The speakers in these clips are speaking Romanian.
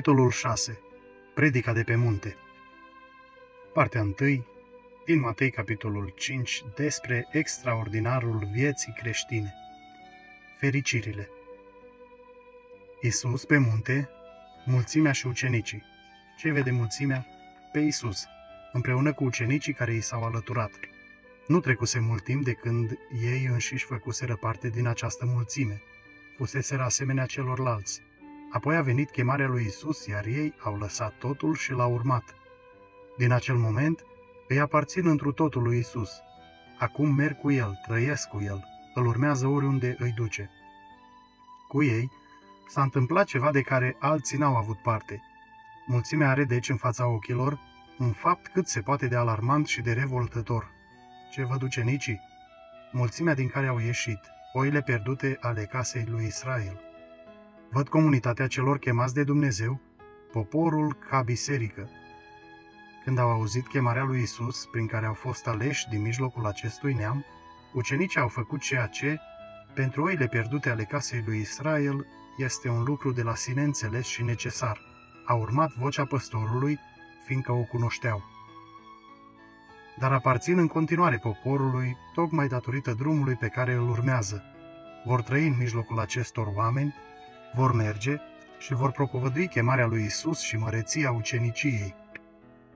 Capitolul 6. Predica de pe munte. Partea 1 din Matei, capitolul 5, despre extraordinarul vieții creștine. Fericirile. Isus pe munte, mulțimea și ucenicii. Ce vede mulțimea? Pe Isus, împreună cu ucenicii care i s-au alăturat. Nu trecuse mult timp de când ei înșiși făcuseră parte din această mulțime. Fuseseră asemenea celorlalți Apoi a venit chemarea lui Isus, iar ei au lăsat totul și l-au urmat. Din acel moment, îi aparțin întru totul lui Isus. Acum merg cu el, trăiesc cu el, îl urmează oriunde îi duce. Cu ei s-a întâmplat ceva de care alții n-au avut parte. Mulțimea are deci în fața ochilor un fapt cât se poate de alarmant și de revoltător. Ce văd ucenicii? Mulțimea din care au ieșit, oile pierdute ale casei lui Israel – Văd comunitatea celor chemați de Dumnezeu, poporul ca biserică. Când au auzit chemarea lui Isus, prin care au fost aleși din mijlocul acestui neam, ucenicii au făcut ceea ce, pentru oile pierdute ale casei lui Israel, este un lucru de la sine înțeles și necesar. Au urmat vocea păstorului, fiindcă o cunoșteau. Dar aparțin în continuare poporului, tocmai datorită drumului pe care îl urmează. Vor trăi în mijlocul acestor oameni, vor merge și vor propovădui chemarea lui Isus și măreția uceniciei.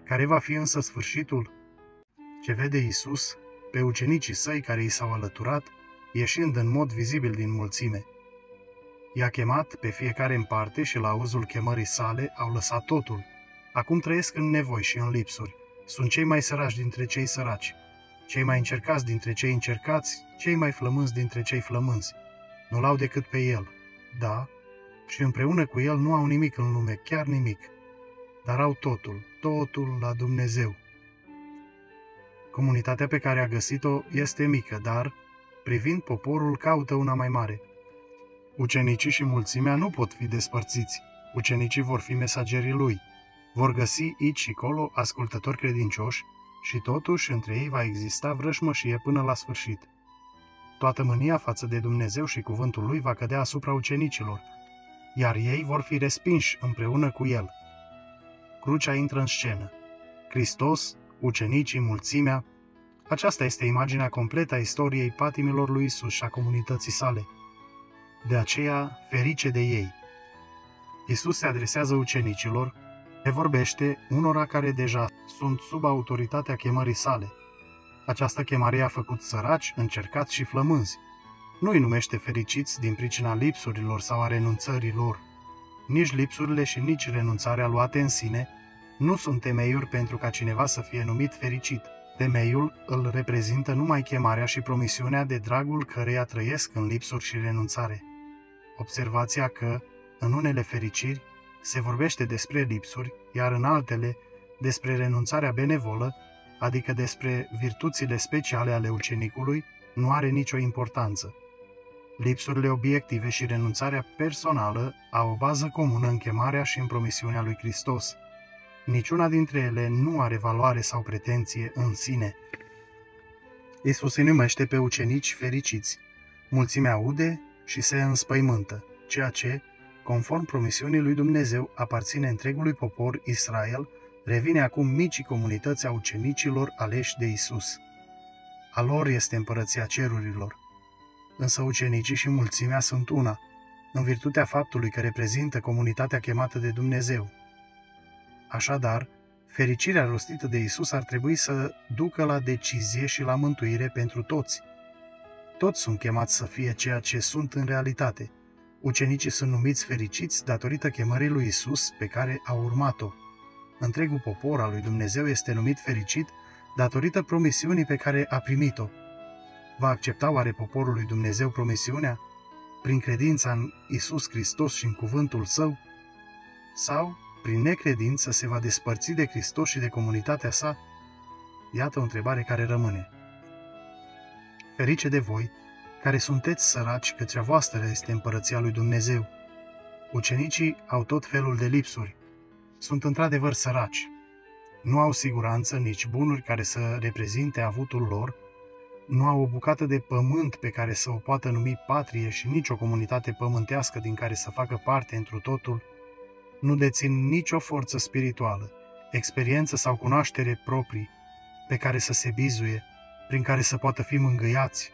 Care va fi însă sfârșitul? Ce vede Isus pe ucenicii săi care i s-au alăturat, ieșind în mod vizibil din mulțime. I-a chemat pe fiecare în parte și la auzul chemării sale au lăsat totul. Acum trăiesc în nevoi și în lipsuri. Sunt cei mai săraci dintre cei săraci, cei mai încercați dintre cei încercați, cei mai flămânzi dintre cei flămânzi. Nu l-au decât pe el. Da, și împreună cu el nu au nimic în lume, chiar nimic, dar au totul, totul la Dumnezeu. Comunitatea pe care a găsit-o este mică, dar, privind poporul, caută una mai mare. Ucenicii și mulțimea nu pot fi despărțiți. Ucenicii vor fi mesagerii lui. Vor găsi aici și colo ascultători credincioși și totuși între ei va exista vrășmășie până la sfârșit. Toată mânia față de Dumnezeu și cuvântul lui va cădea asupra ucenicilor – iar ei vor fi respinși împreună cu el. Crucea intră în scenă. Hristos, ucenicii, mulțimea, aceasta este imaginea completă a istoriei patimilor lui Isus și a comunității sale. De aceea, ferice de ei. Isus se adresează ucenicilor, le vorbește unora care deja sunt sub autoritatea chemării sale. Această chemare a făcut săraci, încercați și flămânzi, nu îi numește fericiți din pricina lipsurilor sau a renunțării lor. Nici lipsurile și nici renunțarea luate în sine nu sunt temeiuri pentru ca cineva să fie numit fericit. Temeiul îl reprezintă numai chemarea și promisiunea de dragul căreia trăiesc în lipsuri și renunțare. Observația că, în unele fericiri, se vorbește despre lipsuri, iar în altele despre renunțarea benevolă, adică despre virtuțile speciale ale ucenicului, nu are nicio importanță. Lipsurile obiective și renunțarea personală au o bază comună în chemarea și în promisiunea lui Hristos. Niciuna dintre ele nu are valoare sau pretenție în sine. Isus îi numește pe ucenici fericiți. Mulțimea aude și se înspăimântă, ceea ce, conform promisiunii lui Dumnezeu, aparține întregului popor Israel, revine acum micii comunități a ucenicilor aleși de Isus. A lor este împărăția cerurilor însă ucenicii și mulțimea sunt una, în virtutea faptului că reprezintă comunitatea chemată de Dumnezeu. Așadar, fericirea rostită de Isus ar trebui să ducă la decizie și la mântuire pentru toți. Toți sunt chemați să fie ceea ce sunt în realitate. Ucenicii sunt numiți fericiți datorită chemării lui Isus pe care au urmat-o. Întregul popor al lui Dumnezeu este numit fericit datorită promisiunii pe care a primit-o, Va accepta oare poporul lui Dumnezeu promisiunea prin credința în Isus Hristos și în cuvântul Său? Sau, prin necredință, se va despărți de Hristos și de comunitatea sa? Iată o întrebare care rămâne. Ferice de voi, care sunteți săraci, căci a voastră este împărăția lui Dumnezeu. Ucenicii au tot felul de lipsuri. Sunt într-adevăr săraci. Nu au siguranță nici bunuri care să reprezinte avutul lor, nu au o bucată de pământ pe care să o poată numi patrie și nici o comunitate pământească din care să facă parte întru totul, nu dețin nicio forță spirituală, experiență sau cunoaștere proprii pe care să se bizuie, prin care să poată fi mângâiați.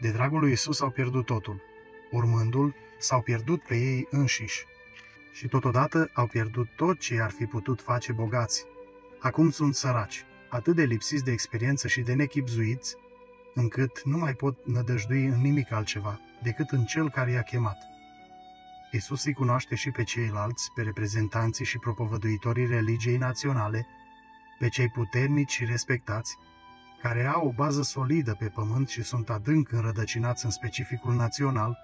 De dragul lui Isus au pierdut totul. Urmându-l, s-au pierdut pe ei înșiși. Și totodată au pierdut tot ce ar fi putut face bogați. Acum sunt săraci, atât de lipsiți de experiență și de nechipzuiți, încât nu mai pot nădăjdui în nimic altceva decât în cel care i-a chemat. Isus îi cunoaște și pe ceilalți, pe reprezentanții și propovăduitorii religiei naționale, pe cei puternici și respectați, care au o bază solidă pe pământ și sunt adânc înrădăcinați în specificul național,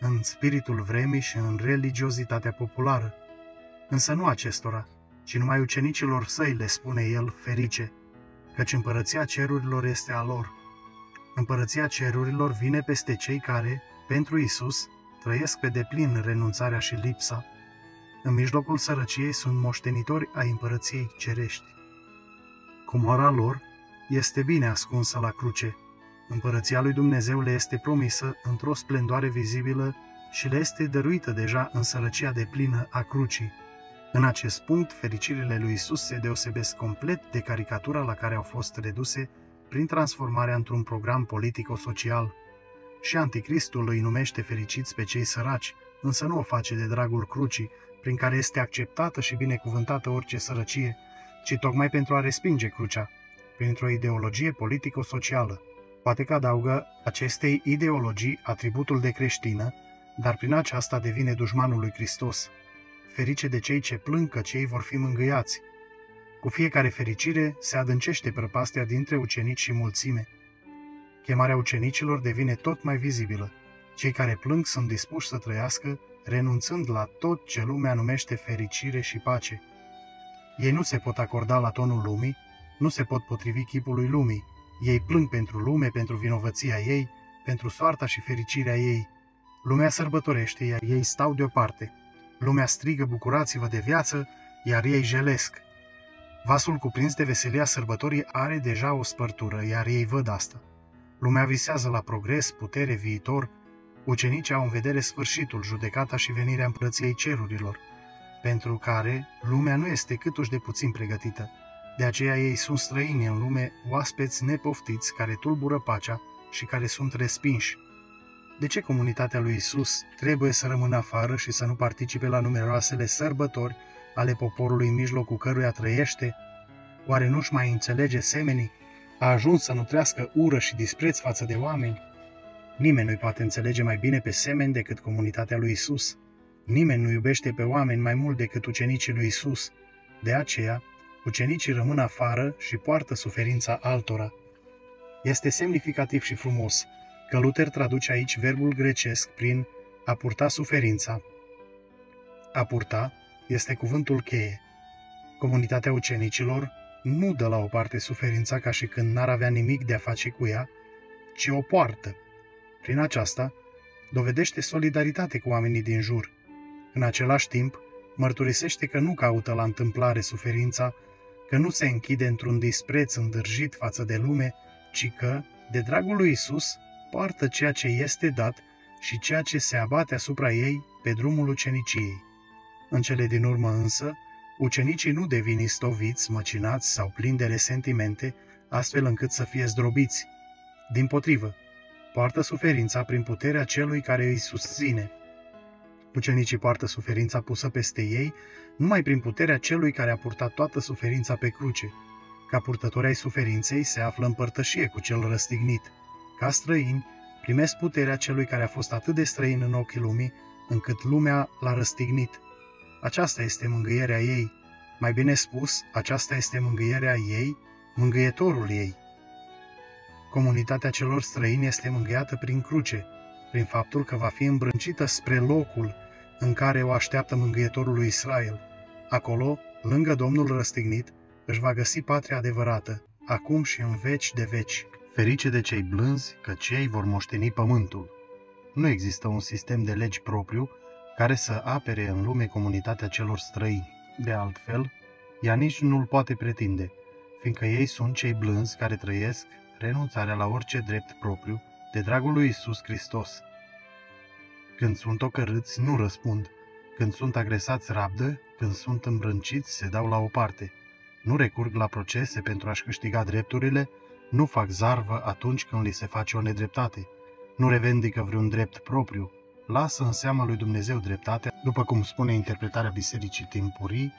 în spiritul vremii și în religiozitatea populară. Însă nu acestora, ci numai ucenicilor săi le spune el ferice, căci împărăția cerurilor este a lor. Împărăția cerurilor vine peste cei care, pentru Isus, trăiesc pe deplin renunțarea și lipsa. În mijlocul sărăciei sunt moștenitori ai împărăției cerești. Comora lor este bine ascunsă la cruce. Împărăția lui Dumnezeu le este promisă într-o splendoare vizibilă și le este dăruită deja în sărăcia de plină a crucii. În acest punct, fericirile lui Isus se deosebesc complet de caricatura la care au fost reduse prin transformarea într-un program politico-social. Și anticristul îi numește fericiți pe cei săraci, însă nu o face de dragul crucii, prin care este acceptată și binecuvântată orice sărăcie, ci tocmai pentru a respinge crucea, printr-o ideologie politico-socială. Poate că adaugă acestei ideologii atributul de creștină, dar prin aceasta devine dușmanul lui Hristos. Ferice de cei ce plâng că cei vor fi mângâiați. Cu fiecare fericire se adâncește prăpastia dintre ucenici și mulțime. Chemarea ucenicilor devine tot mai vizibilă. Cei care plâng sunt dispuși să trăiască, renunțând la tot ce lumea numește fericire și pace. Ei nu se pot acorda la tonul lumii, nu se pot potrivi chipului lumii. Ei plâng pentru lume, pentru vinovăția ei, pentru soarta și fericirea ei. Lumea sărbătorește, iar ei stau deoparte. Lumea strigă, bucurați-vă de viață, iar ei jelesc. Vasul cuprins de veselia sărbătorii are deja o spărtură, iar ei văd asta. Lumea visează la progres, putere, viitor. Ucenicii au în vedere sfârșitul, judecata și venirea împărăției cerurilor, pentru care lumea nu este câtuși de puțin pregătită. De aceea ei sunt străini în lume, oaspeți nepoftiți care tulbură pacea și care sunt respinși. De ce comunitatea lui Isus trebuie să rămână afară și să nu participe la numeroasele sărbători ale poporului în mijlocul căruia trăiește? Oare nu-și mai înțelege semenii? A ajuns să nutrească ură și dispreț față de oameni? Nimeni nu-i poate înțelege mai bine pe semeni decât comunitatea lui Isus. Nimeni nu iubește pe oameni mai mult decât ucenicii lui Isus. De aceea, ucenicii rămân afară și poartă suferința altora. Este semnificativ și frumos că Luther traduce aici verbul grecesc prin a purta suferința. A purta este cuvântul cheie. Comunitatea ucenicilor nu dă la o parte suferința ca și când n-ar avea nimic de a face cu ea, ci o poartă. Prin aceasta, dovedește solidaritate cu oamenii din jur. În același timp, mărturisește că nu caută la întâmplare suferința, că nu se închide într-un dispreț îndârjit față de lume, ci că, de dragul lui Isus, poartă ceea ce este dat și ceea ce se abate asupra ei pe drumul uceniciei. În cele din urmă însă, ucenicii nu devin istoviți, măcinați sau plini de resentimente, astfel încât să fie zdrobiți. Din potrivă, poartă suferința prin puterea celui care îi susține. Ucenicii poartă suferința pusă peste ei numai prin puterea celui care a purtat toată suferința pe cruce. Ca purtători ai suferinței se află în părtășie cu cel răstignit. Ca străini, primesc puterea celui care a fost atât de străin în ochii lumii, încât lumea l-a răstignit. Aceasta este mângâierea ei. Mai bine spus, aceasta este mângâierea ei, mângâietorul ei. Comunitatea celor străini este mângâiată prin cruce, prin faptul că va fi îmbrâncită spre locul în care o așteaptă mângâietorul lui Israel. Acolo, lângă Domnul răstignit, își va găsi patria adevărată, acum și în veci de veci. Ferice de cei blânzi, că cei vor moșteni pământul. Nu există un sistem de legi propriu care să apere în lume comunitatea celor străini. De altfel, ea nici nu-l poate pretinde, fiindcă ei sunt cei blânzi care trăiesc renunțarea la orice drept propriu de dragul lui Isus Hristos. Când sunt ocărâți, nu răspund. Când sunt agresați, rabdă când sunt îmbrânciți, se dau la o parte. Nu recurg la procese pentru a-și câștiga drepturile, nu fac zarvă atunci când li se face o nedreptate. Nu revendică vreun drept propriu. Lasă în seama lui Dumnezeu dreptatea, după cum spune interpretarea bisericii timpurii,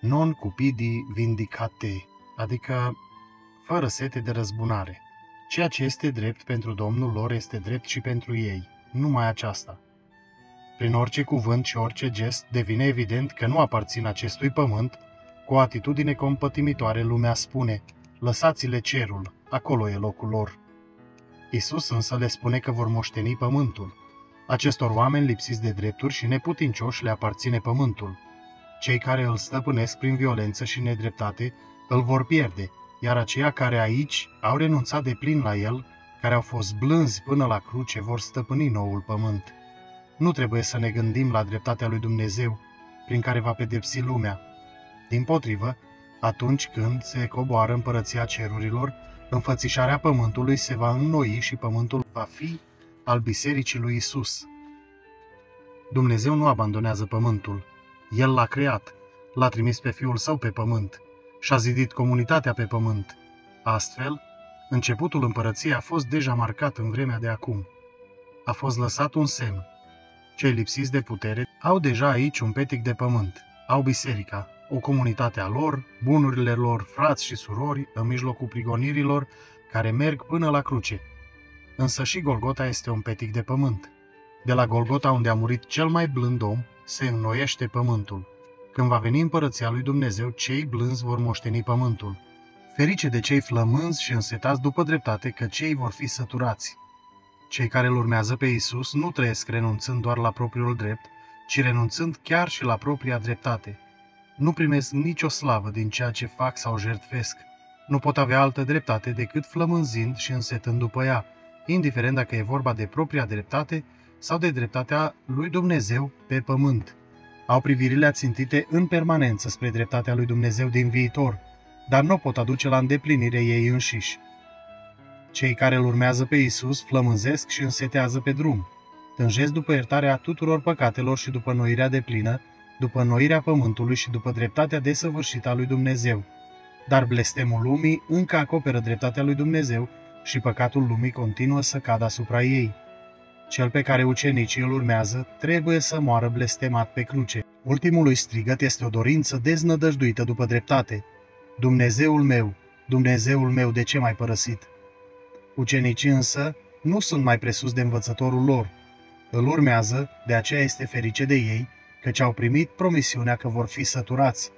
non cupidi vindicate, adică fără sete de răzbunare. Ceea ce este drept pentru Domnul lor este drept și pentru ei, numai aceasta. Prin orice cuvânt și orice gest devine evident că nu aparțin acestui pământ, cu o atitudine compătimitoare lumea spune, lăsați-le cerul, acolo e locul lor. Isus însă le spune că vor moșteni pământul. Acestor oameni lipsiți de drepturi și neputincioși le aparține pământul. Cei care îl stăpânesc prin violență și nedreptate îl vor pierde, iar aceia care aici au renunțat de plin la el, care au fost blânzi până la cruce, vor stăpâni noul pământ. Nu trebuie să ne gândim la dreptatea lui Dumnezeu, prin care va pedepsi lumea. Din potrivă, atunci când se coboară împărăția cerurilor, înfățișarea pământului se va înnoi și pământul va fi al bisericii lui Isus. Dumnezeu nu abandonează pământul. El l-a creat, l-a trimis pe Fiul Său pe pământ și a zidit comunitatea pe pământ. Astfel, începutul împărăției a fost deja marcat în vremea de acum. A fost lăsat un semn. Cei lipsiți de putere au deja aici un petic de pământ, au biserica, o comunitate a lor, bunurile lor, frați și surori, în mijlocul prigonirilor, care merg până la cruce. Însă și Golgota este un petic de pământ. De la Golgota, unde a murit cel mai blând om, se înnoiește pământul. Când va veni împărăția lui Dumnezeu, cei blânzi vor moșteni pământul. Ferice de cei flămânzi și însetați după dreptate, că cei vor fi săturați. Cei care îl urmează pe Isus nu trăiesc renunțând doar la propriul drept, ci renunțând chiar și la propria dreptate. Nu primesc nicio slavă din ceea ce fac sau jertfesc. Nu pot avea altă dreptate decât flămânzind și însetând după ea, indiferent dacă e vorba de propria dreptate sau de dreptatea lui Dumnezeu pe pământ. Au privirile ațintite în permanență spre dreptatea lui Dumnezeu din viitor, dar nu pot aduce la îndeplinire ei înșiși. Cei care îl urmează pe Isus flămânzesc și însetează pe drum. Tânjesc după iertarea tuturor păcatelor și după noirea de plină, după noirea pământului și după dreptatea desăvârșită a lui Dumnezeu. Dar blestemul lumii încă acoperă dreptatea lui Dumnezeu și păcatul lumii continuă să cadă asupra ei. Cel pe care ucenicii îl urmează trebuie să moară blestemat pe cruce. Ultimului strigăt este o dorință deznădăjduită după dreptate. Dumnezeul meu, Dumnezeul meu, de ce m-ai părăsit? Ucenicii însă nu sunt mai presus de învățătorul lor. Îl urmează, de aceea este ferice de ei, căci au primit promisiunea că vor fi săturați.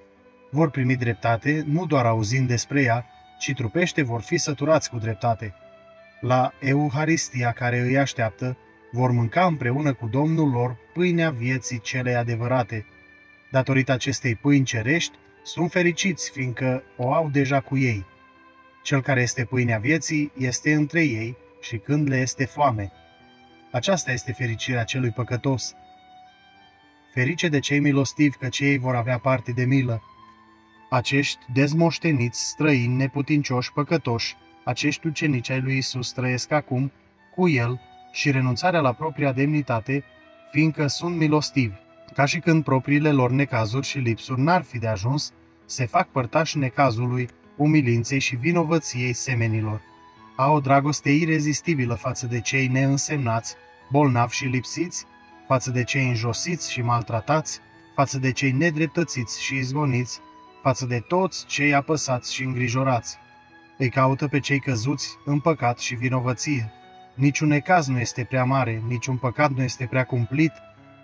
Vor primi dreptate nu doar auzind despre ea, ci trupește vor fi săturați cu dreptate. La Euharistia care îi așteaptă, vor mânca împreună cu Domnul lor pâinea vieții cele adevărate. Datorită acestei pâini cerești, sunt fericiți, fiindcă o au deja cu ei. Cel care este pâinea vieții este între ei și când le este foame. Aceasta este fericirea celui păcătos. Ferice de cei milostivi, că cei vor avea parte de milă. Acești dezmoșteniți, străini, neputincioși, păcătoși, acești ucenici ai lui Isus trăiesc acum cu el și renunțarea la propria demnitate, fiindcă sunt milostivi. Ca și când propriile lor necazuri și lipsuri n-ar fi de ajuns, se fac părtași necazului, umilinței și vinovăției semenilor. Au o dragoste irezistibilă față de cei neînsemnați, bolnavi și lipsiți, față de cei înjosiți și maltratați, față de cei nedreptățiți și izgoniți, față de toți cei apăsați și îngrijorați. Îi caută pe cei căzuți în păcat și vinovăție. Niciun necaz nu este prea mare, niciun păcat nu este prea cumplit,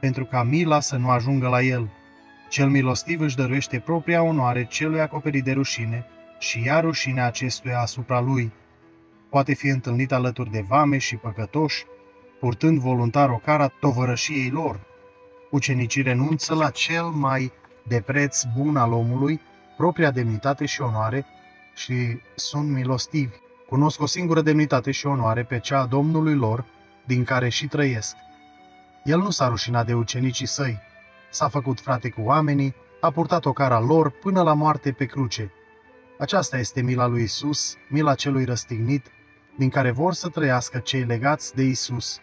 pentru ca mila să nu ajungă la el. Cel milostiv își dăruiește propria onoare celui acoperit de rușine și ia rușinea acestuia asupra lui. Poate fi întâlnit alături de vame și păcătoși, purtând voluntar o cara tovărășiei lor. Ucenicii renunță la cel mai de preț bun al omului, propria demnitate și onoare, și sunt milostivi. Cunosc o singură demnitate și onoare pe cea a Domnului lor, din care și trăiesc. El nu s-a rușinat de ucenicii săi, s-a făcut frate cu oamenii, a purtat o cara lor până la moarte pe cruce. Aceasta este mila lui Isus, mila celui răstignit, din care vor să trăiască cei legați de Isus.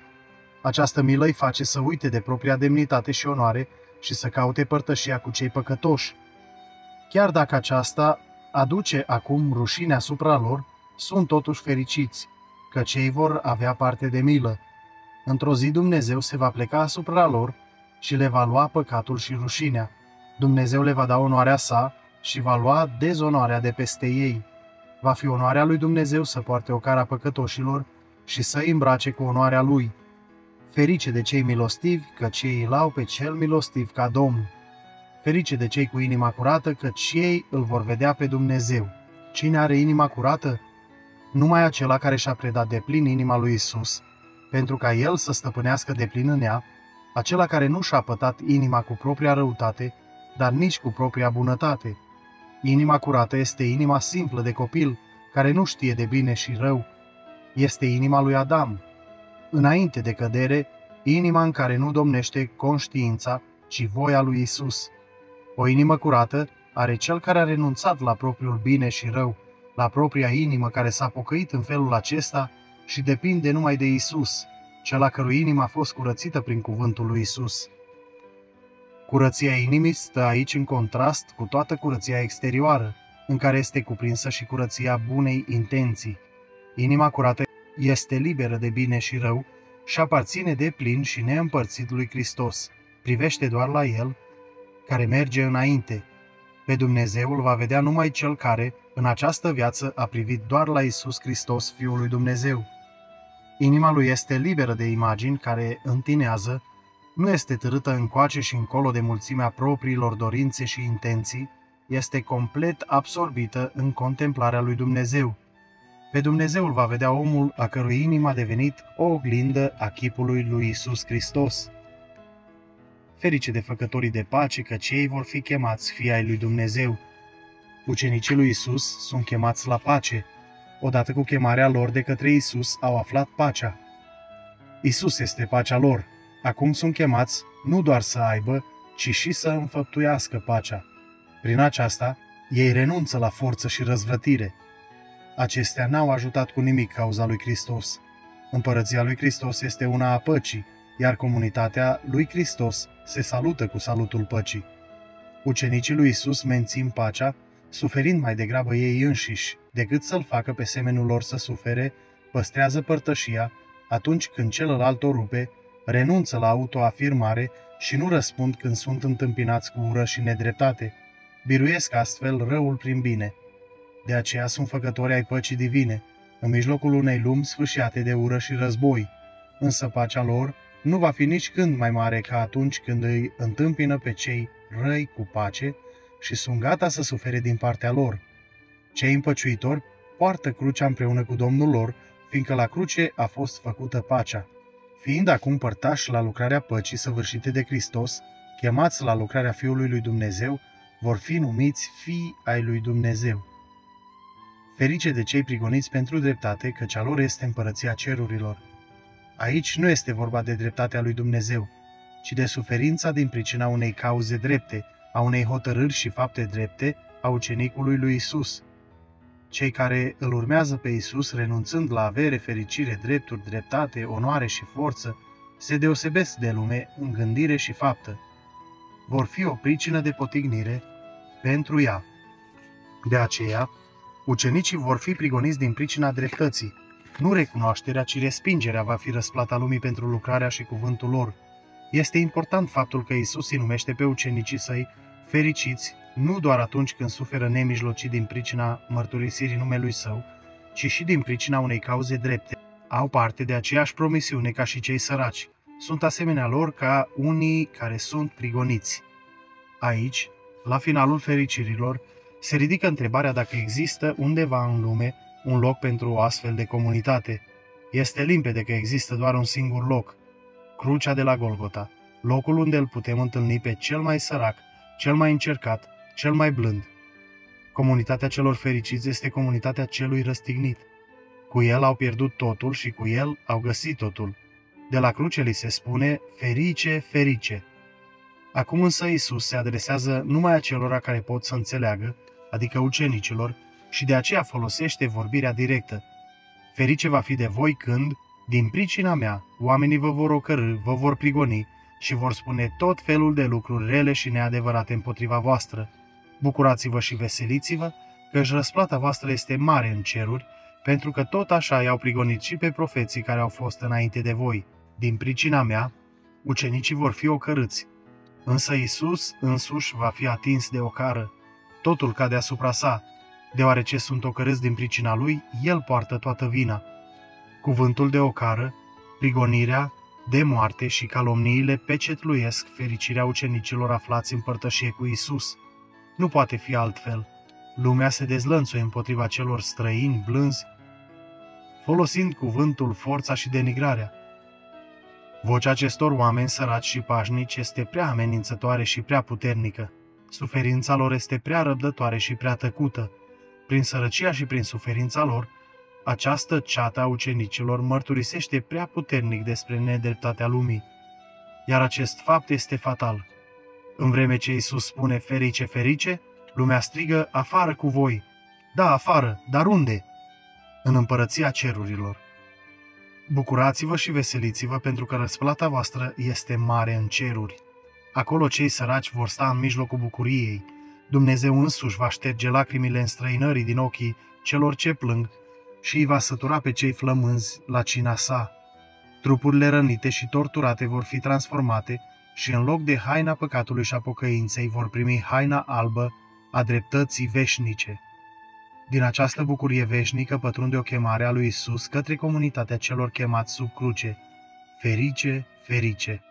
Această milă îi face să uite de propria demnitate și onoare și să caute părtășia cu cei păcătoși. Chiar dacă aceasta aduce acum rușine asupra lor, sunt totuși fericiți, că cei vor avea parte de milă. Într-o zi Dumnezeu se va pleca asupra lor și le va lua păcatul și rușinea. Dumnezeu le va da onoarea sa și va lua dezonoarea de peste ei. Va fi onoarea lui Dumnezeu să poarte o cara păcătoșilor și să îi îmbrace cu onoarea lui. Ferice de cei milostivi, că cei îl au pe cel milostiv ca Domn. Ferice de cei cu inima curată, că cei îl vor vedea pe Dumnezeu. Cine are inima curată? Numai acela care și-a predat de plin inima lui Isus, pentru ca el să stăpânească de plin în ea, acela care nu și-a pătat inima cu propria răutate, dar nici cu propria bunătate. Inima curată este inima simplă de copil, care nu știe de bine și rău. Este inima lui Adam. Înainte de cădere, inima în care nu domnește conștiința, ci voia lui Isus. O inimă curată are cel care a renunțat la propriul bine și rău, la propria inimă care s-a pocăit în felul acesta și depinde numai de Isus, cel a cărui inimă a fost curățită prin cuvântul lui Isus. Curăția inimii stă aici în contrast cu toată curăția exterioară, în care este cuprinsă și curăția bunei intenții. Inima curată este liberă de bine și rău și aparține de plin și neîmpărțit lui Hristos. Privește doar la El, care merge înainte. Pe Dumnezeu îl va vedea numai cel care, în această viață, a privit doar la Isus Hristos, Fiul lui Dumnezeu. Inima lui este liberă de imagini care întinează, nu este târâtă încoace și încolo de mulțimea propriilor dorințe și intenții, este complet absorbită în contemplarea lui Dumnezeu. Pe Dumnezeu îl va vedea omul a cărui inima a devenit o oglindă a chipului lui Isus Hristos. Ferice de făcătorii de pace, că cei vor fi chemați fii ai lui Dumnezeu. Ucenicii lui Isus sunt chemați la pace. Odată cu chemarea lor de către Isus au aflat pacea. Isus este pacea lor. Acum sunt chemați nu doar să aibă, ci și să înfăptuiască pacea. Prin aceasta, ei renunță la forță și răzvrătire. Acestea n-au ajutat cu nimic cauza lui Hristos. Împărăția lui Hristos este una a păcii, iar comunitatea lui Hristos se salută cu salutul păcii. Ucenicii lui Isus mențin pacea, suferind mai degrabă ei înșiși, decât să-l facă pe semenul lor să sufere, păstrează părtășia atunci când celălalt o rupe, renunță la autoafirmare și nu răspund când sunt întâmpinați cu ură și nedreptate. Biruiesc astfel răul prin bine. De aceea sunt făcători ai păcii divine, în mijlocul unei lumi sfâșiate de ură și război. Însă pacea lor nu va fi nici când mai mare ca atunci când îi întâmpină pe cei răi cu pace și sunt gata să sufere din partea lor. Cei împăciuitori poartă crucea împreună cu Domnul lor, fiindcă la cruce a fost făcută pacea. Fiind acum părtași la lucrarea păcii săvârșite de Hristos, chemați la lucrarea Fiului lui Dumnezeu, vor fi numiți fii ai lui Dumnezeu. Ferice de cei prigoniți pentru dreptate, căci a lor este împărăția cerurilor. Aici nu este vorba de dreptatea lui Dumnezeu, ci de suferința din pricina unei cauze drepte, a unei hotărâri și fapte drepte a ucenicului lui Isus. Cei care îl urmează pe Isus, renunțând la avere, fericire, drepturi, dreptate, onoare și forță, se deosebesc de lume în gândire și faptă. Vor fi o pricină de potignire pentru ea. De aceea, ucenicii vor fi prigoniți din pricina dreptății, nu recunoașterea, ci respingerea va fi răsplata lumii pentru lucrarea și cuvântul lor. Este important faptul că Isus îi numește pe ucenicii săi fericiți nu doar atunci când suferă nemijlocit din pricina mărturisirii numelui său, ci și din pricina unei cauze drepte. Au parte de aceeași promisiune ca și cei săraci. Sunt asemenea lor ca unii care sunt prigoniți. Aici, la finalul fericirilor, se ridică întrebarea dacă există undeva în lume un loc pentru o astfel de comunitate. Este limpede că există doar un singur loc, crucea de la Golgota, locul unde îl putem întâlni pe cel mai sărac, cel mai încercat, cel mai blând. Comunitatea celor fericiți este comunitatea celui răstignit. Cu el au pierdut totul și cu el au găsit totul. De la cruce li se spune, ferice, ferice. Acum însă Isus se adresează numai acelora care pot să înțeleagă, adică ucenicilor, și de aceea folosește vorbirea directă. Ferice va fi de voi când, din pricina mea, oamenii vă vor ocărâ, vă vor prigoni, și vor spune tot felul de lucruri rele și neadevărate împotriva voastră. Bucurați-vă și veseliți-vă, căci răsplata voastră este mare în ceruri, pentru că tot așa i-au prigonit și pe profeții care au fost înainte de voi. Din pricina mea, ucenicii vor fi ocărâți, însă Isus însuși va fi atins de ocară. Totul cade asupra sa, deoarece sunt ocărâți din pricina lui, el poartă toată vina. Cuvântul de ocară, prigonirea, de moarte și calomniile pecetluiesc fericirea ucenicilor aflați în părtășie cu Isus. Nu poate fi altfel. Lumea se dezlănțuie împotriva celor străini, blânzi, folosind cuvântul forța și denigrarea. Vocea acestor oameni săraci și pașnici este prea amenințătoare și prea puternică. Suferința lor este prea răbdătoare și prea tăcută. Prin sărăcia și prin suferința lor, această ceată a ucenicilor mărturisește prea puternic despre nedreptatea lumii. Iar acest fapt este fatal. În vreme ce Isus spune ferice, ferice, lumea strigă afară cu voi. Da, afară, dar unde? În împărăția cerurilor. Bucurați-vă și veseliți-vă pentru că răsplata voastră este mare în ceruri. Acolo cei săraci vor sta în mijlocul bucuriei. Dumnezeu însuși va șterge lacrimile înstrăinării din ochii celor ce plâng și îi va sătura pe cei flămânzi la cina sa. Trupurile rănite și torturate vor fi transformate și în loc de haina păcatului și a pocăinței vor primi haina albă a dreptății veșnice. Din această bucurie veșnică pătrunde o chemare a lui Isus către comunitatea celor chemați sub cruce. Ferice, ferice!